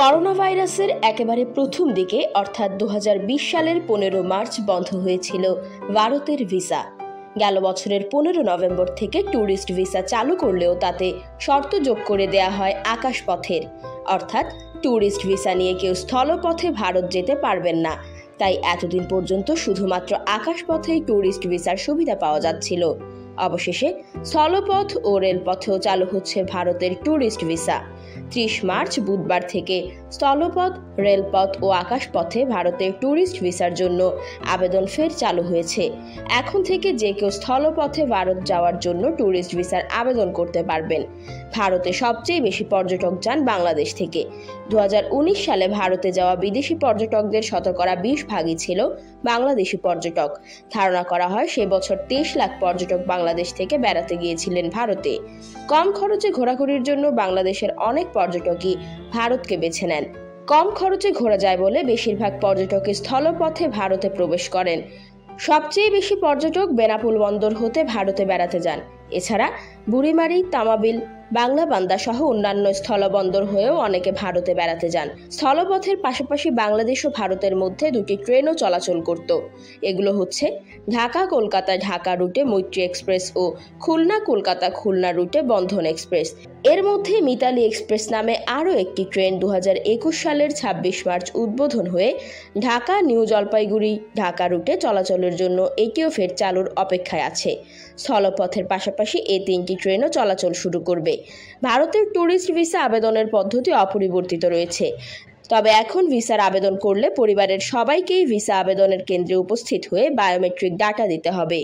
Corona ভাইরাসের একেবারে প্রথম দিকে, অর্থাৎ দু হাজার বিশ সালের পনেরো মার্চ বন্ধ হয়েছিল ভারতের ভিসা। গেল বছরের পনেরো নভেম্বর থেকে ট্যুরিস্ট ভিসা চালু করলেও তাতে শর্ত যোগ করে দেয়া হয় আকাশপথের। অর্থাৎ ট্যুরিস্ট ভিসা নিয়ে কেউ স্থলপথে ভারত যেতে পারবেন না। তাই এতদিন পর্যন্ত শুধুমাত্র আকাশপথেই ট্যুরিস্ট ভিসার সুবিধা পাওয়া যাচ্ছিল। অবশেষে স্থলপথ ও রেলপথেও চালু হচ্ছে ভারতের ট্যুরিস্ট ভিসা ত্রিশ মার্চ বুধবার থেকে স্থলপথ, রেলপথ ও আকাশপথে ভারতের ট্যুরিস্ট ভিসার জন্য আবেদন ফের চালু হয়েছে। এখন থেকে যে কেউ স্থলপথে ভারত যাওয়ার জন্য ট্যুরিস্ট ভিসার আবেদন করতে পারবেন। ভারতে সবচেয়ে বেশি পর্যটক যান বাংলাদেশ থেকে। দু হাজার উনিশ সালে ভারতে যাওয়া বিদেশি পর্যটকদের শতকরা বিশ ভাগই ছিল বাংলাদেশি পর্যটক। ধারণা করা হয় সে বছর তেইশ লাখ পর্যটক বাংলাদেশ থেকে বেড়াতে গিয়েছিলেন ভারতে। কম খরচে ঘোরাঘুরির জন্য বাংলাদেশের অনেক পর্যটকই ভারতকে বেছে নেন। কম খরচে ঘোরা যায় বলে বেশিরভাগ পর্যটকই স্থলপথে ভারতে প্রবেশ করেন। সবচেয়ে বেশি পর্যটক বেনাপুল বন্দর হতে ভারতে বেড়াতে যান। এছাড়া বুড়িমারি, তামাবিল, বাংলা বান্দা সহ অন্যান্য স্থলবন্দর হয়েও অনেকে ভারতে বেড়াতে যান। স্থলপথের পাশাপাশি বাংলাদেশ ও ভারতের মধ্যে দুটি ট্রেনও চলাচল করত। এগুলো হচ্ছে ঢাকা কলকাতা ঢাকা রুটে মৈত্রী এক্সপ্রেস ও খুলনা কলকাতা খুলনা রুটে বন্ধন এক্সপ্রেস। এর মধ্যে মিতালি এক্সপ্রেস নামে আরও একটি ট্রেন দু হাজার একুশ সালের ছাব্বিশ মার্চ উদ্বোধন হয়ে ঢাকা, নিউ জলপাইগুড়ি, ঢাকা রুটে চলাচলের জন্য এটিও ফের চালুর অপেক্ষায় আছে। স্থলপথের পাশাপাশি এই তিনটি ট্রেনও চলাচল শুরু করবে। ভারতের ট্যুরিস্ট ভিসা আবেদনের পদ্ধতি অপরিবর্তিত রয়েছে। তবে এখন ভিসার আবেদন করলে পরিবারের সবাইকেই ভিসা আবেদনের কেন্দ্রে উপস্থিত হয়ে বায়োমেট্রিক ডাটা দিতে হবে।